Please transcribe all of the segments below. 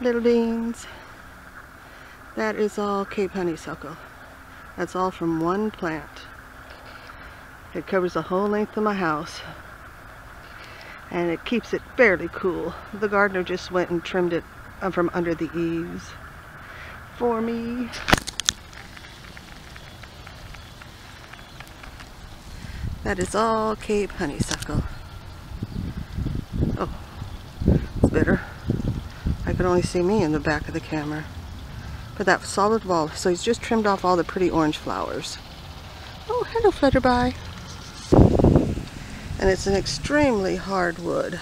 little beans. That is all Cape honeysuckle. That's all from one plant. It covers the whole length of my house. And it keeps it fairly cool. The gardener just went and trimmed it uh, from under the eaves for me. That is all Cape honeysuckle. Oh, it's better. Can only see me in the back of the camera. But that solid wall, so he's just trimmed off all the pretty orange flowers. Oh, hello Flutterby. And it's an extremely hard wood.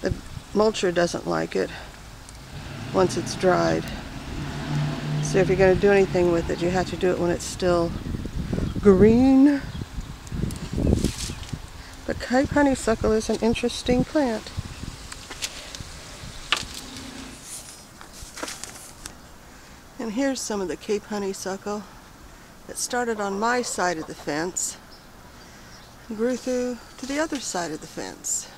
The mulcher doesn't like it once it's dried. So if you're going to do anything with it, you have to do it when it's still green. But Cape honeysuckle is an interesting plant. And here's some of the Cape honeysuckle that started on my side of the fence grew through to the other side of the fence.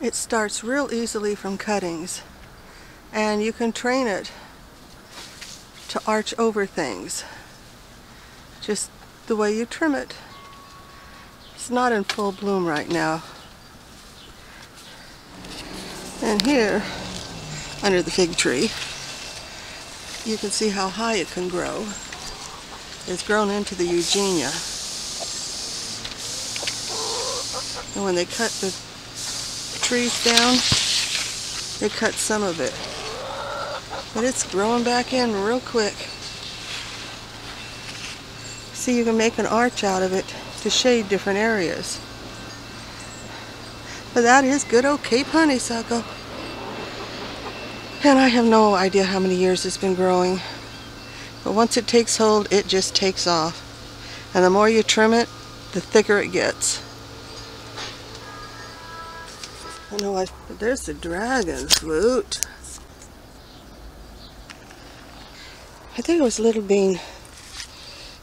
It starts real easily from cuttings and you can train it to arch over things just the way you trim it. It's not in full bloom right now. And here, under the fig tree, you can see how high it can grow. It's grown into the Eugenia. And when they cut the trees down, they cut some of it. But it's growing back in real quick. See, you can make an arch out of it to shade different areas. But that is good old Cape honeysuckle. And I have no idea how many years it's been growing. But once it takes hold, it just takes off. And the more you trim it, the thicker it gets. I know I, there's the dragon fruit. I think it was Little Bean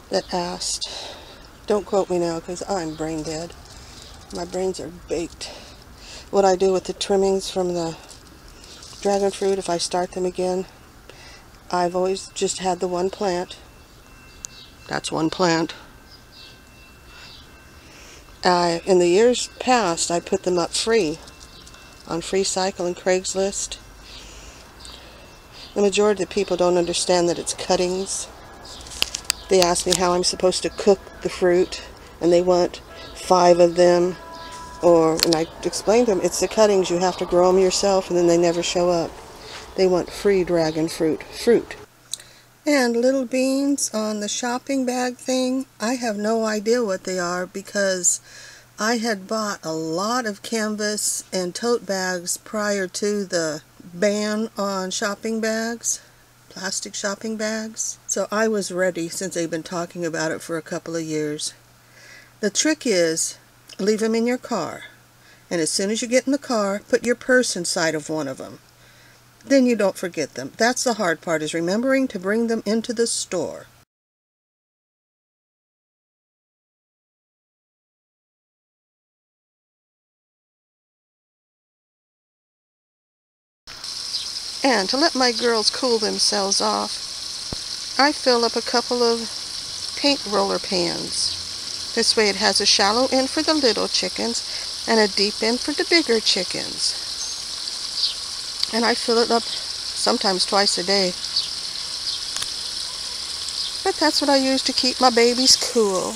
that asked. Don't quote me now because I'm brain dead. My brains are baked. What I do with the trimmings from the dragon fruit if I start them again. I've always just had the one plant. That's one plant. In the years past, I put them up free on Free Cycle and Craigslist. The majority of people don't understand that it's cuttings. They ask me how I'm supposed to cook the fruit, and they want five of them. Or, and I explained to them, it's the cuttings, you have to grow them yourself, and then they never show up. They want free dragon fruit. Fruit. And little beans on the shopping bag thing, I have no idea what they are because I had bought a lot of canvas and tote bags prior to the ban on shopping bags, plastic shopping bags. So I was ready since they've been talking about it for a couple of years. The trick is, leave them in your car. And as soon as you get in the car, put your purse inside of one of them. Then you don't forget them. That's the hard part, is remembering to bring them into the store. And to let my girls cool themselves off, I fill up a couple of paint roller pans. This way it has a shallow end for the little chickens and a deep end for the bigger chickens. And I fill it up sometimes twice a day. But that's what I use to keep my babies cool.